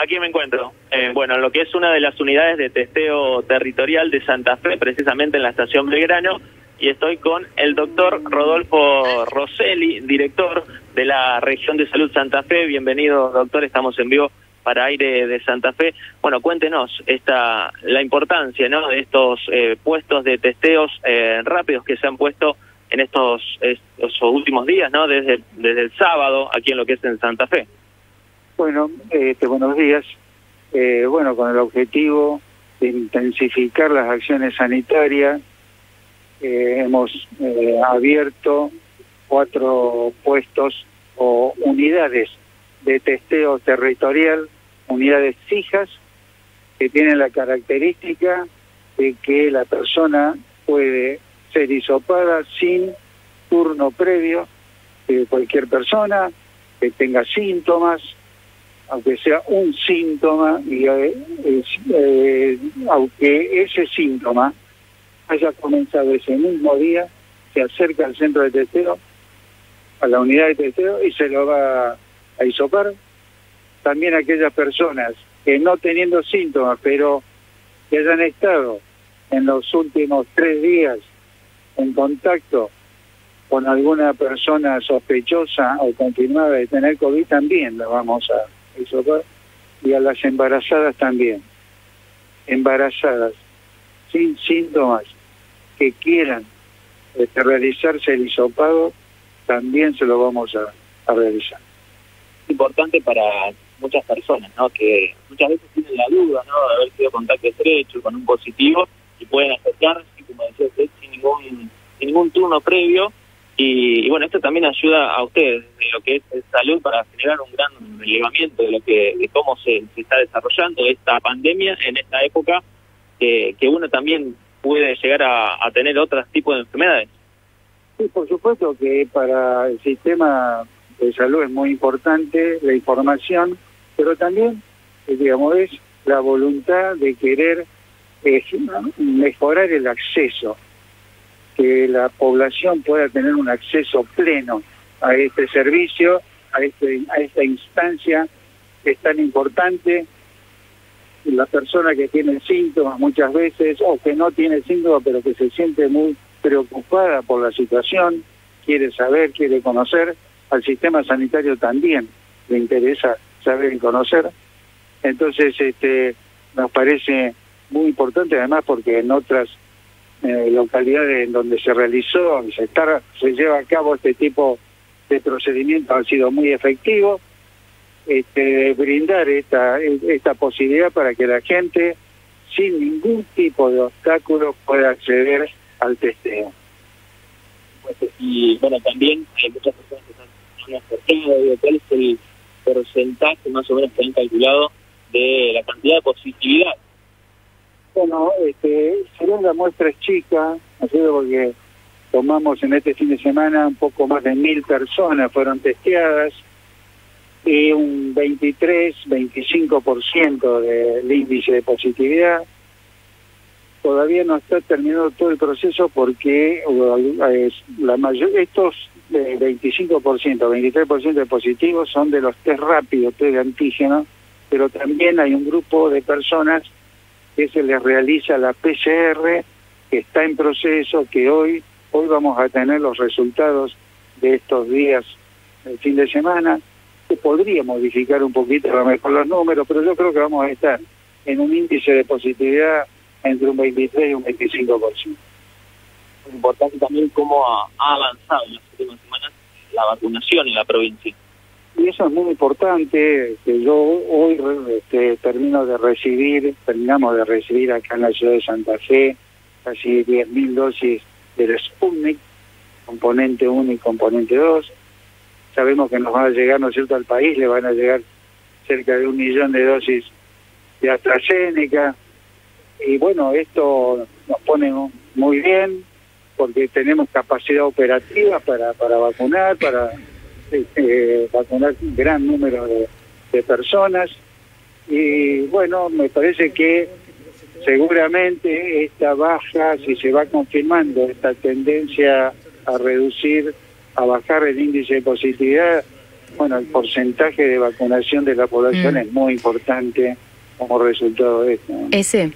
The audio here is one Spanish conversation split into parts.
aquí me encuentro. Eh, bueno, en lo que es una de las unidades de testeo territorial de Santa Fe, precisamente en la estación Belgrano, y estoy con el doctor Rodolfo Rosselli, director de la región de salud Santa Fe. Bienvenido, doctor, estamos en vivo para aire de Santa Fe. Bueno, cuéntenos esta la importancia ¿no? de estos eh, puestos de testeos eh, rápidos que se han puesto en estos, últimos días, ¿no? Desde el sábado aquí en lo que es en Santa Fe. Bueno, este, buenos días. Eh, bueno, con el objetivo de intensificar las acciones sanitarias, eh, hemos eh, abierto cuatro puestos o unidades de testeo territorial, unidades fijas, que tienen la característica de que la persona puede ser hisopada sin turno previo de cualquier persona que tenga síntomas, aunque sea un síntoma, y eh, aunque ese síntoma haya comenzado ese mismo día, se acerca al centro de testeo, a la unidad de testeo y se lo va a hisopar. También aquellas personas que no teniendo síntomas, pero que hayan estado en los últimos tres días en contacto con alguna persona sospechosa o confirmada de tener COVID, también lo vamos a y a las embarazadas también. Embarazadas sin síntomas que quieran este, realizarse el hisopado, también se lo vamos a, a realizar. Importante para muchas personas, ¿no? Que muchas veces tienen la duda, ¿no? De haber sido contacto estrecho con un positivo y pueden acercarse, como decía usted, sin ningún, sin ningún turno previo y, bueno, esto también ayuda a ustedes de lo que es salud para generar un gran elevamiento de lo que de cómo se, está desarrollando esta pandemia en esta época que, que uno también puede llegar a, tener otros tipos de enfermedades. Sí, por supuesto que para el sistema de salud es muy importante la información, pero también, eh, digamos, es la voluntad de querer eh, mejorar el acceso que la población pueda tener un acceso pleno a este servicio, a, este, esta instancia que es tan importante. La persona que tiene síntomas muchas veces, o que no tiene síntomas, pero que se siente muy preocupada por la situación, quiere saber, quiere conocer, al sistema sanitario también le interesa saber y conocer. Entonces, este, nos parece muy importante además porque en otras eh, localidades en donde se realizó y se, está, se lleva a cabo este tipo de procedimientos han sido muy efectivos. Este, brindar esta, esta posibilidad para que la gente sin ningún tipo de obstáculo pueda acceder al testeo. Y bueno, también hay muchas personas que están acercado, ¿cuál es el porcentaje más o menos que han calculado de la cantidad de positividad bueno, este, si la muestra es chica, porque tomamos en este fin de semana un poco más de mil personas fueron testeadas y un 23, 25% del índice de positividad. Todavía no está terminado todo el proceso porque la mayor, estos 25%, 23% de positivos son de los test rápidos, test de antígeno, pero también hay un grupo de personas que se les realiza la PCR, que está en proceso, que hoy, hoy vamos a tener los resultados de estos días, el fin de semana, que podría modificar un poquito a lo mejor los números, pero yo creo que vamos a estar en un índice de positividad entre un 23 y un 25%. Es importante también cómo ha avanzado en las últimas semanas la vacunación en la provincia y eso es muy importante. que yo hoy este, termino de recibir, terminamos de recibir acá en la ciudad de Santa Fe casi 10.000 dosis del Sputnik, componente 1 y componente 2. Sabemos que nos va a llegar, ¿no es cierto?, al país, le van a llegar cerca de un millón de dosis de AstraZeneca. Y bueno, esto nos pone muy bien porque tenemos capacidad operativa para, para vacunar, para eh, vacunar un gran número de, personas y bueno, me parece que seguramente esta baja, si se va confirmando esta tendencia a reducir, a bajar el índice de positividad, bueno, el porcentaje de vacunación de la población Mm. es muy importante como resultado de esto. Ese.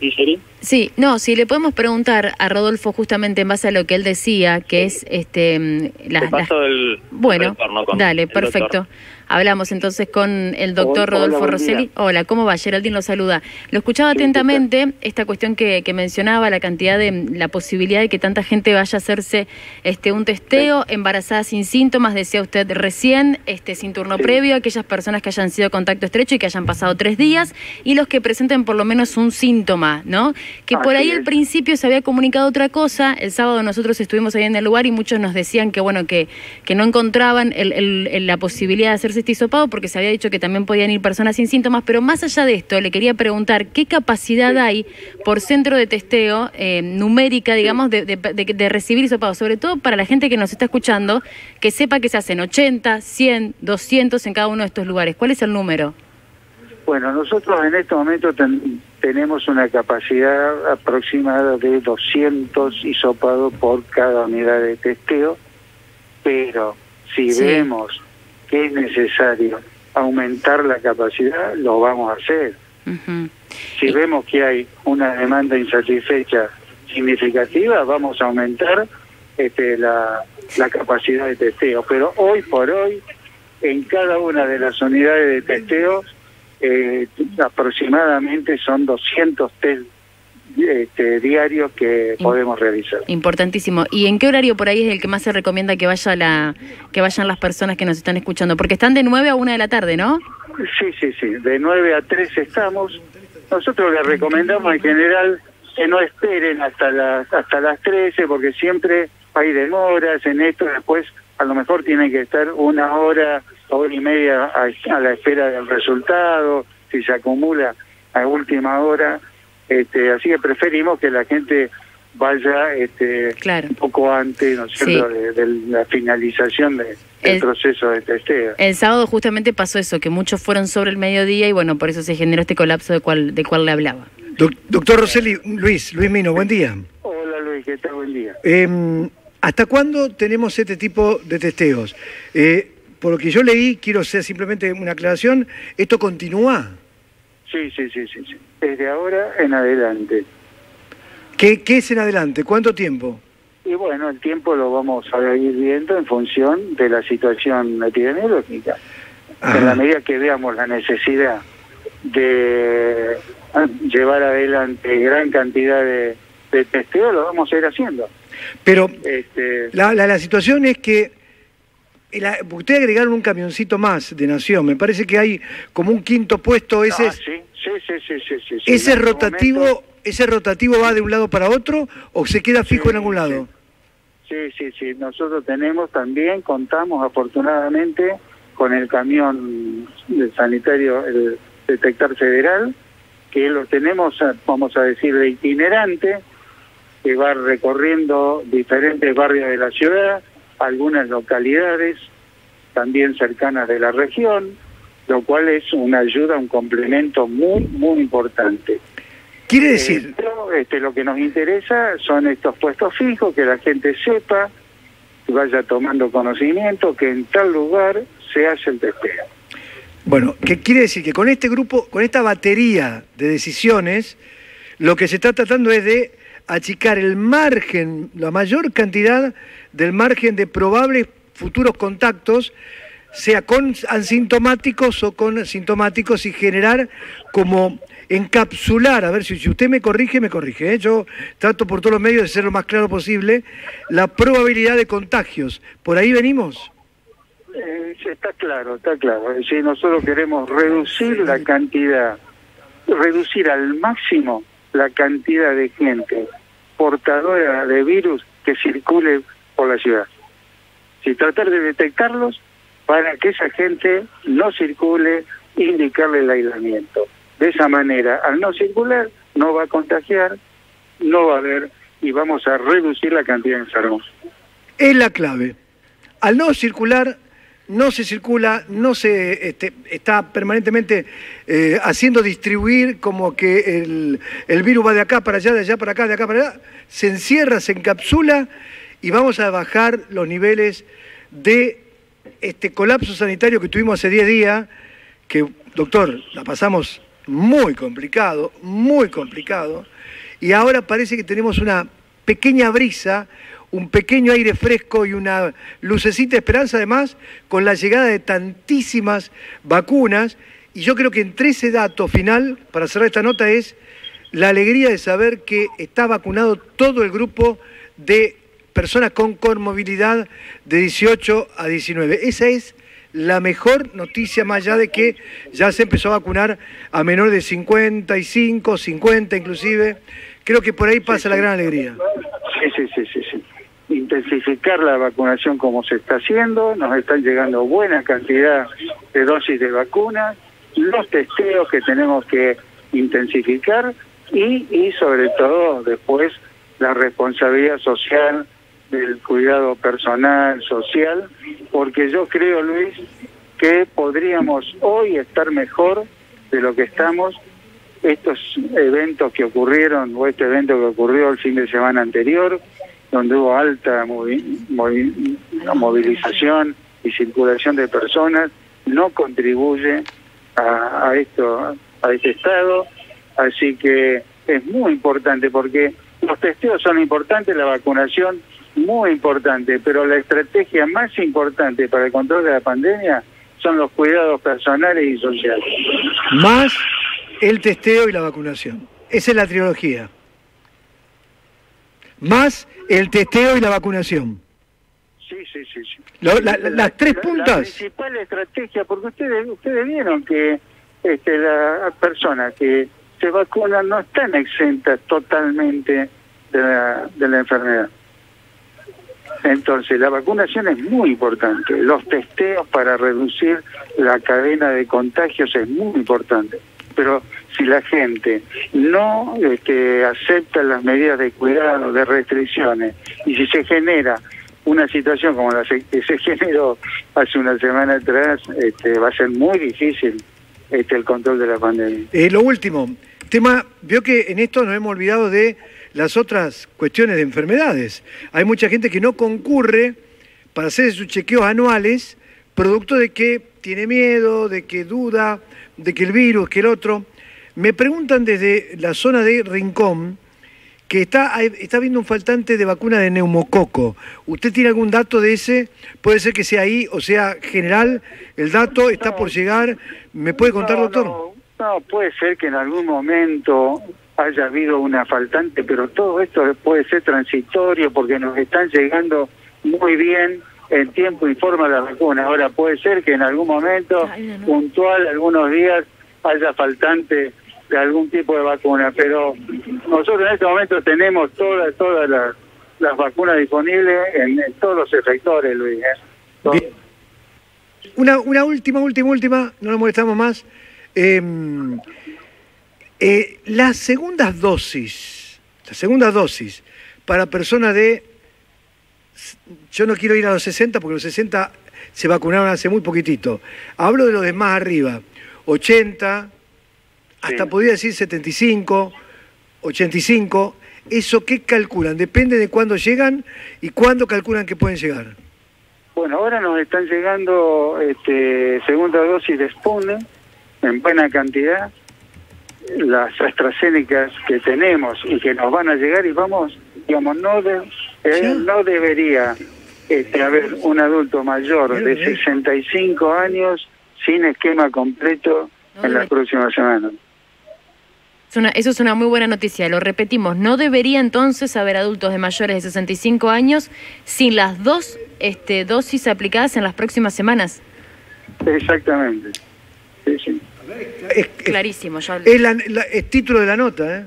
¿Y Seri? Sí, no, si le podemos preguntar a Rodolfo justamente en base a lo que él decía, que es este mm, las- el Bueno, dale, el doctor. Hablamos entonces con el doctor Hola, Rodolfo buen Rosselli. Hola, ¿cómo va? Geraldine lo saluda. Lo escuchaba Sí, ¿qué atentamente, esta cuestión que, que mencionaba, la cantidad de, la posibilidad de que tanta gente vaya a hacerse este un testeo, embarazada sin síntomas, decía usted recién, este sin turno Sí. previo, aquellas personas que hayan sido contacto estrecho y que hayan pasado tres días, y los que presenten por lo menos un síntoma, ¿no? Que por ahí al principio se había comunicado otra cosa, el sábado nosotros estuvimos ahí en el lugar y muchos nos decían que bueno, que, que no encontraban el- la posibilidad de hacerse este hisopado porque se había dicho que también podían ir personas sin síntomas, pero más allá de esto, le quería preguntar qué capacidad hay por centro de testeo eh, numérica, digamos, de, de- de- de recibir hisopados, sobre todo para la gente que nos está escuchando, que sepa que se hacen 80, 100, 200 en cada uno de estos lugares. ¿Cuál es el número? Bueno, nosotros en este momento ten- tenemos una capacidad aproximada de 200 hisopados por cada unidad de testeo, pero si Sí. vemos que es necesario aumentar la capacidad, lo vamos a hacer. Si vemos que hay una demanda insatisfecha significativa, vamos a aumentar este, la, la capacidad de testeo. Pero hoy por hoy, en cada una de las unidades de testeo, eh, aproximadamente son 200 test este, diarios que podemos realizar. Importantísimo. ¿Y en qué horario por ahí es el que más se recomienda que vaya la que vayan las personas que nos están escuchando? Porque están de 9 a 1 de la tarde, ¿no? Sí, sí, sí. De 9 a 3 estamos. Nosotros les recomendamos en general que no esperen hasta las hasta las 13 porque siempre hay demoras en esto. Después a lo mejor tienen que estar una hora, hora y media a, a la espera del resultado, si se acumula a última hora. Este, así que preferimos que la gente vaya este, Claro. un poco antes, ¿no es cierto?, de, de la finalización de- del El- proceso de testeo. El sábado justamente pasó eso, que muchos fueron sobre el mediodía y bueno, por eso se generó este colapso de cual, de cual le hablaba. Doc- Doctor Rosselli, Luis, Luis Mino, buen día. Hola Luis, ¿qué tal? Buen día. Eh, ¿Hasta cuándo tenemos este tipo de testeos? Eh, por lo que yo leí, quiero hacer simplemente una aclaración, ¿esto continúa? Sí, sí, sí, sí, sí. Desde ahora en adelante. ¿Qué, qué es en adelante? ¿Cuánto tiempo? Y bueno, el tiempo lo vamos a ir viendo en función de la situación epidemiológica. Ajá. En la medida que veamos la necesidad de ah, llevar adelante gran cantidad de, de testeo, lo vamos a ir haciendo. Pero Este, la, la- la situación es que la- ustedes agregaron un camioncito más de Nación, me parece que hay como un quinto puesto, ese, ah, sí, sí, sí, ese En este rotativo, momento- ese rotativo va de un lado para otro o se queda fijo en algún lado. Sí, sí, sí. Nosotros tenemos también, contamos afortunadamente con el camión del sanitario, el detectar federal, que lo tenemos, eh, vamos a decir, de itinerante, que va recorriendo diferentes barrios de la ciudad, algunas localidades también cercanas de la región, lo cual es una ayuda, un complemento muy, muy importante. Quiere Eh, decir, este, lo que nos interesa son estos puestos fijos, que la gente sepa, que vaya tomando conocimiento, que en tal lugar se hace el testeo. Bueno, ¿qué quiere decir? Que con este grupo, con esta batería de decisiones, lo que se está tratando es de achicar el margen, la mayor cantidad del margen de probables futuros contactos, sea con asintomáticos o con sintomáticos, y generar como encapsular, a ver si, si usted me corrige, me corrige, ¿eh? yo trato por todos los medios de ser lo más claro posible, la probabilidad de contagios. ¿Por ahí venimos? Eh, está claro, está claro. Decir, nosotros queremos reducir la cantidad, reducir al máximo la cantidad de gente portadora de virus que circule por la ciudad. Si tratar de detectarlos para que esa gente no circule, indicarle el aislamiento. De esa manera, al no circular, no va a contagiar, no va a haber y vamos a reducir la cantidad de enfermos. es la clave. Al no circular, no se circula, no se este, está permanentemente eh, haciendo distribuir como que el, el virus va de acá para allá, de allá para acá, de acá para allá, se encierra, se encapsula y vamos a bajar los niveles de este colapso sanitario que tuvimos hace 10 días, que, doctor, la pasamos muy complicado, muy complicado, y ahora parece que tenemos una pequeña brisa, un pequeño aire fresco y una lucecita de esperanza además con la llegada de tantísimas vacunas. Y yo creo que entre ese dato final, para cerrar esta nota, es la alegría de saber que está vacunado todo el grupo de personas con comorbilidad de 18 a 19. Esa es la mejor noticia más allá de que ya se empezó a vacunar a menores de 55, 50 inclusive. Creo que por ahí pasa la gran alegría. Sí, sí, sí, sí, sí. Intensificar la vacunación como se está haciendo, nos están llegando buena cantidad de dosis de vacunas, los testeos que tenemos que intensificar y, y sobre todo después la responsabilidad social del cuidado personal, social, porque yo creo, Luis, que podríamos hoy estar mejor de lo que estamos. Estos eventos que ocurrieron, o este evento que ocurrió el fin de semana anterior, donde hubo alta movilización y circulación de personas, no contribuye a, a esto, a este estado. Así que es muy importante porque los testeos son importantes, la vacunación muy importante, pero la estrategia más importante para el control de la pandemia son los cuidados personales y sociales. Más el testeo y la vacunación. Esa es la trilogía. Más el testeo y la vacunación. Sí, sí, sí. sí. Lo, la, la, las tres puntas. La principal estrategia, porque ustedes ustedes vieron que este, las personas que se vacunan no están exentas totalmente de la, de la enfermedad. Entonces, la vacunación es muy importante. Los testeos para reducir la cadena de contagios es muy importante. Pero si la gente no este, acepta las medidas de cuidado, de restricciones, y si se genera una situación como la que se generó hace una semana atrás, este, va a ser muy difícil este, el control de la pandemia. Eh, lo último, tema, veo que en esto nos hemos olvidado de las otras cuestiones de enfermedades. Hay mucha gente que no concurre para hacer sus chequeos anuales, producto de que tiene miedo, de que duda, de que el virus, que el otro. Me preguntan desde la zona de Rincón que está, está habiendo un faltante de vacuna de neumococo. ¿Usted tiene algún dato de ese? Puede ser que sea ahí, o sea, general, el dato está por llegar. ¿Me puede contar, doctor? No, no, puede ser que en algún momento haya habido una faltante, pero todo esto puede ser transitorio porque nos están llegando muy bien en tiempo y forma las vacunas. Ahora puede ser que en algún momento puntual, algunos días, haya faltante de algún tipo de vacuna, pero nosotros en este momento tenemos todas todas las, las vacunas disponibles en, todos los efectores, Luis. ¿eh? Una, una última, última, última, no nos molestamos más. Eh, eh, las segundas dosis, la segunda dosis para personas de, yo no quiero ir a los 60 porque los 60 se vacunaron hace muy poquitito, hablo de los de más arriba, 80, hasta podría decir 75, 85, ¿eso qué calculan? Depende de cuándo llegan y cuándo calculan que pueden llegar. Bueno, ahora nos están llegando este, segunda dosis de Sputnik en buena cantidad las AstraZeneca que tenemos y que nos van a llegar y vamos, digamos, no, de, eh, no debería este, haber un adulto mayor de 65 años sin esquema completo en las próximas semanas. eso es una muy buena noticia, lo repetimos, no debería entonces haber adultos de mayores de 65 años sin las dos este, dosis aplicadas en las próximas semanas. Exactamente. Sí, sí. Es, Clarísimo, Es, el título de la nota, ¿eh?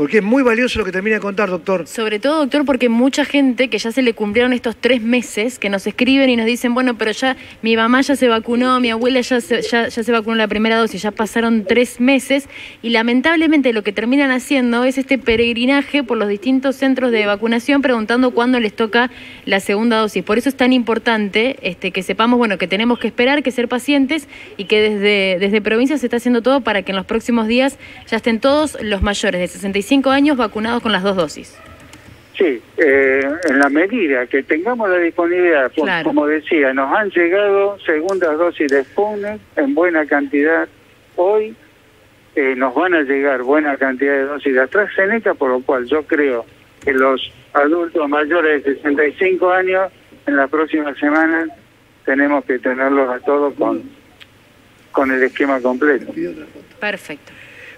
Porque es muy valioso lo que termina de contar, doctor. Sobre todo, doctor, porque mucha gente que ya se le cumplieron estos tres meses, que nos escriben y nos dicen, bueno, pero ya mi mamá ya se vacunó, mi abuela ya se, vacunó la primera dosis, ya pasaron tres meses, y lamentablemente lo que terminan haciendo es este peregrinaje por los distintos centros de vacunación preguntando cuándo les toca la segunda dosis. Por eso es tan importante este, que sepamos, bueno, que tenemos que esperar, que ser pacientes y que desde, desde provincia se está haciendo todo para que en los próximos días ya estén todos los mayores de 65 años vacunados con las dos dosis. Sí, eh, en la medida que tengamos la disponibilidad, pues, Claro. como decía, nos han llegado segundas dosis de Sputnik en buena cantidad. Hoy eh, nos van a llegar buena cantidad de dosis de AstraZeneca, por lo cual yo creo que los adultos mayores de 65 años en las próximas semanas tenemos que tenerlos a todos con, con el esquema completo. Perfecto.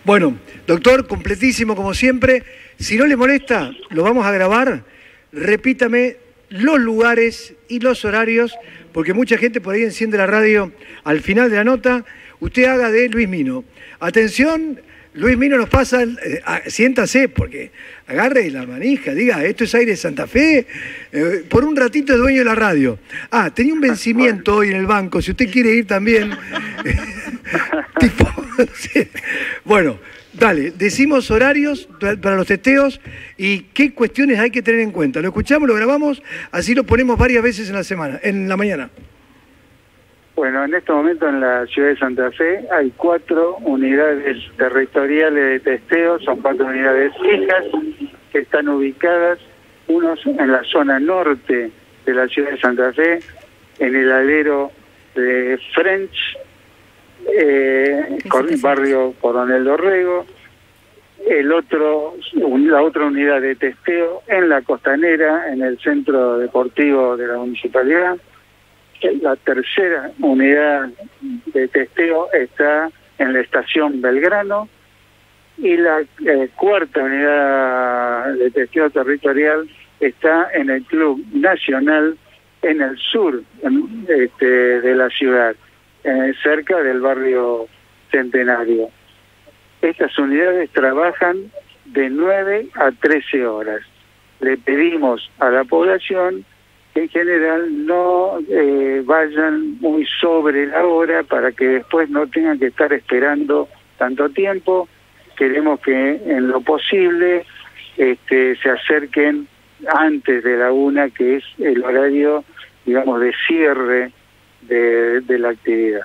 Bueno, doctor, completísimo como siempre. Si no le molesta, lo vamos a grabar. Repítame los lugares y los horarios, porque mucha gente por ahí enciende la radio al final de la nota. Usted haga de Luis Mino. Atención, Luis Mino nos pasa, eh, siéntase, porque agarre la manija, diga, esto es aire Santa Fe, eh, por un ratito es dueño de la radio. Ah, tenía un vencimiento hoy en el banco, si usted quiere ir también. sí. Bueno, dale, decimos horarios pa- para los testeos y qué cuestiones hay que tener en cuenta. Lo escuchamos, lo grabamos, así lo ponemos varias veces en la semana, en la mañana. Bueno, en este momento en la ciudad de Santa Fe hay cuatro unidades territoriales de testeo, son cuatro unidades fijas que están ubicadas, unos en la zona norte de la ciudad de Santa Fe, en el alero de French, eh, con el barrio Coronel Dorrego, el otro, la otra unidad de testeo en la costanera, en el centro deportivo de la municipalidad, la tercera unidad de testeo está en la estación Belgrano y la eh, cuarta unidad de testeo territorial está en el Club Nacional en el sur en- este, de la ciudad, eh, cerca del barrio Centenario. Estas unidades trabajan de 9 a 13 horas. Le pedimos a la población que en general no eh, vayan muy sobre la hora para que después no tengan que estar esperando tanto tiempo. Queremos que en lo posible este, se acerquen antes de la una, que es el horario, digamos, de cierre de, de la actividad.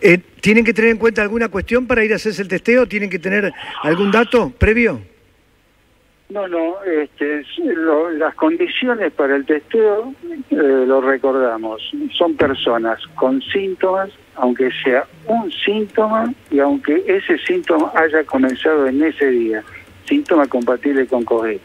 Eh, ¿Tienen que tener en cuenta alguna cuestión para ir a hacerse el testeo? ¿Tienen que tener algún dato previo? No, no, este, es- lo- las condiciones para el testeo, eh, lo recordamos, son personas con síntomas, aunque sea un síntoma y aunque ese síntoma haya comenzado en ese día, síntoma compatible con COVID.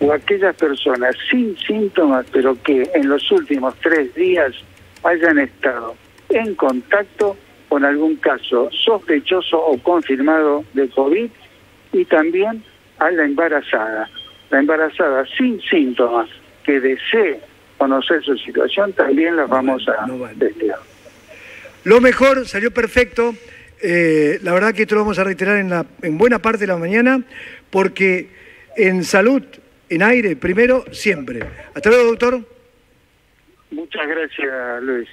O aquellas personas sin síntomas, pero que en los últimos tres días hayan estado en contacto con algún caso sospechoso o confirmado de COVID y también a la embarazada. La embarazada sin síntomas que desee conocer su situación también las vamos a no vale. testear. Lo mejor, salió perfecto. Eh, la verdad que esto lo vamos a reiterar en, la, en buena parte de la mañana, porque en salud, en aire, primero, siempre. Hasta luego, doctor. Muchas gracias, Luis.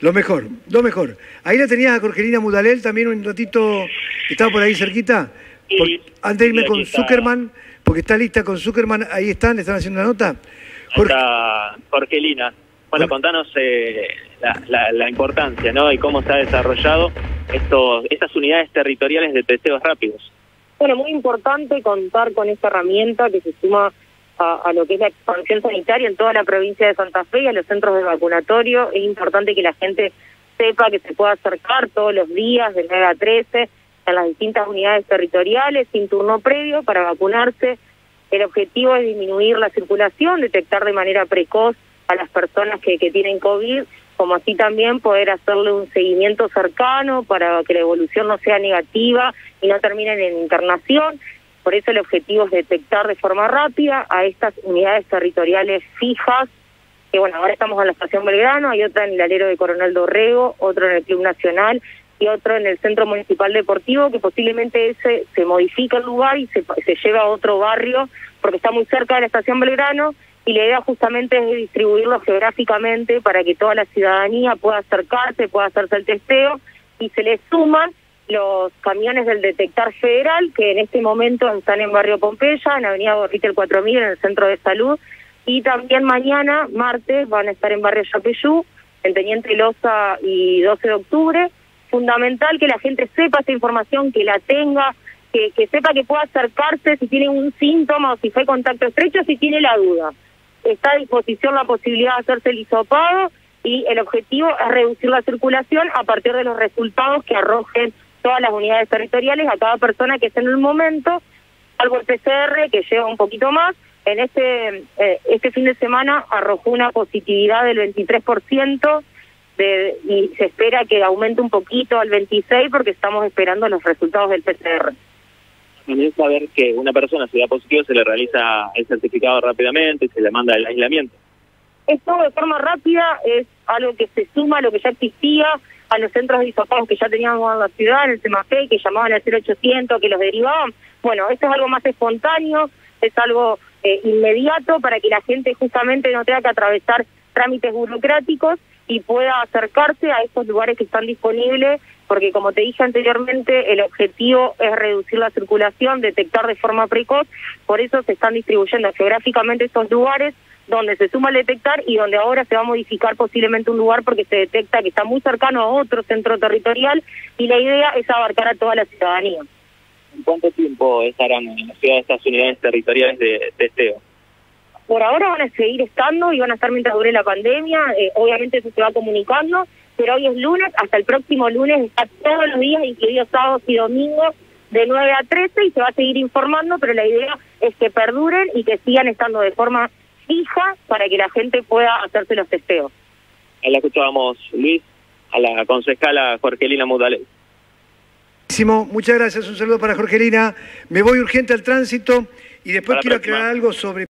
Lo mejor, lo mejor. Ahí la tenías a Jorgelina Mudalel también un ratito, estaba por ahí cerquita. Por- antes de irme con está. Zuckerman, porque está lista con Zuckerman, ahí están, le están haciendo una nota. Jorge, está Jorgelina. Bueno, Jorge. contanos eh, la, la- la importancia, ¿no? Y cómo se ha desarrollado estos, estas unidades territoriales de testeos rápidos. Bueno, muy importante contar con esta herramienta que se suma a, a lo que es la expansión sanitaria en toda la provincia de Santa Fe y a los centros de vacunatorio. Es importante que la gente sepa que se puede acercar todos los días de 9 a 13 en las distintas unidades territoriales sin turno previo para vacunarse. El objetivo es disminuir la circulación, detectar de manera precoz a las personas que, que tienen COVID, como así también poder hacerle un seguimiento cercano para que la evolución no sea negativa y no terminen en internación. Por eso el objetivo es detectar de forma rápida a estas unidades territoriales fijas, que bueno, ahora estamos en la estación Belgrano, hay otra en el alero de Coronel Dorrego, otro en el Club Nacional y otro en el Centro Municipal Deportivo, que posiblemente ese se modifica el lugar y se, se lleva a otro barrio, porque está muy cerca de la estación Belgrano, y la idea justamente es distribuirlo geográficamente para que toda la ciudadanía pueda acercarse, pueda hacerse el testeo, y se le suman los camiones del Detectar Federal, que en este momento están en Barrio Pompeya, en Avenida Borrita el 4000, en el Centro de Salud, y también mañana, martes, van a estar en Barrio Yapeyú, en Teniente Loza y 12 de octubre. Fundamental que la gente sepa esta información, que la tenga que, sepa que puede acercarse si tiene un síntoma o si fue contacto estrecho, si tiene la duda. Está a disposición la posibilidad de hacerse el hisopado y el objetivo es reducir la circulación a partir de los resultados que arrojen todas las unidades territoriales a cada persona que esté en el momento, algo el PCR que lleva un poquito más. En este, eh, este fin de semana arrojó una positividad del 23% de, y se espera que aumente un poquito al 26% porque estamos esperando los resultados del PCR. También saber que una persona si da positivo se le realiza el certificado rápidamente y se le manda el aislamiento. Esto de forma rápida es algo que se suma a lo que ya existía, a los centros de hisopados que ya teníamos en la ciudad, en el CEMAFE, que llamaban al 0800, que los derivaban. Bueno, esto es algo más espontáneo, es algo eh, inmediato para que la gente justamente no tenga que atravesar trámites burocráticos y pueda acercarse a estos lugares que están disponibles, porque como te dije anteriormente, el objetivo es reducir la circulación, detectar de forma precoz, por eso se están distribuyendo geográficamente estos lugares donde se suma el detectar y donde ahora se va a modificar posiblemente un lugar porque se detecta que está muy cercano a otro centro territorial y la idea es abarcar a toda la ciudadanía. ¿En cuánto tiempo estarán en la ciudad estas unidades territoriales de testeo? Por ahora van a seguir estando y van a estar mientras dure la pandemia, eh, obviamente eso se va comunicando, pero hoy es lunes, hasta el próximo lunes está todos los días, incluidos sábados y domingos, de 9 a 13 y se va a seguir informando, pero la idea es que perduren y que sigan estando de forma fija para que la gente pueda hacerse los testeos. Ahí la escuchábamos, Luis, a la concejala Jorgelina Mudale. Muchas gracias, un saludo para Jorgelina. Me voy urgente al tránsito y después quiero aclarar algo sobre...